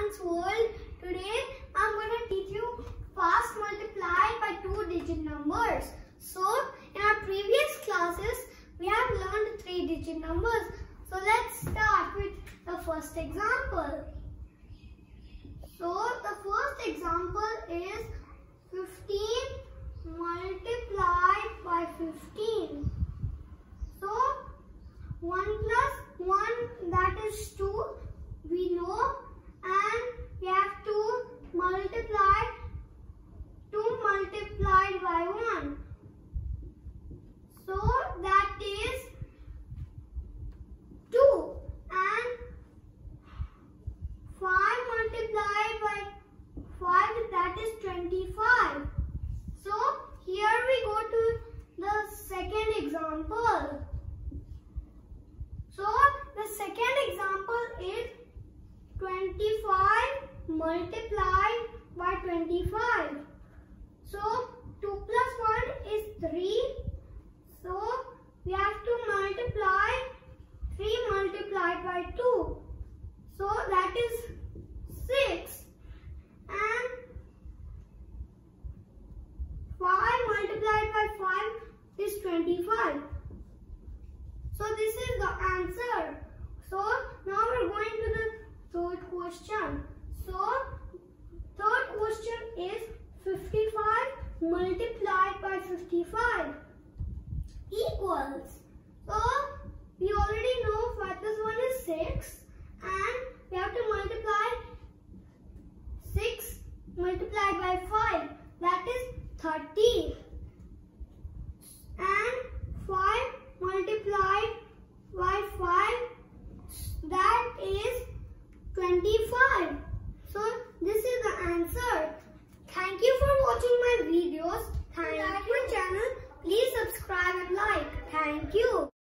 Nihaan's world. Today I'm going to teach you fast multiply by two digit numbers. So in our previous classes we have learned three digit numbers. So let's start with the first example. So the first example is 15 multiplied by 15. So 1 plus 1 that is 2 we know and we have to multiply 2 multiplied by 1. So that is 2 and 5 multiplied by 5 that is 25. So here we go to the second example. So the second example is 25 multiplied by 25. So 2 plus 1 is 3. So we have to multiply 3 multiplied by 2. So that is 6. And 5 multiplied by 5 is 25. So this is the answer. So now we're going to the third question. So third question is 55 multiplied by 55 equals. So we already know 5 plus 1 is 6 and we have to multiply 6 multiplied by 5 that is 30 and 5 multiplied by 5 that is 25 so this is the answer. Thank you for watching my videos